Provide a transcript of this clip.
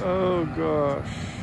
Oh gosh.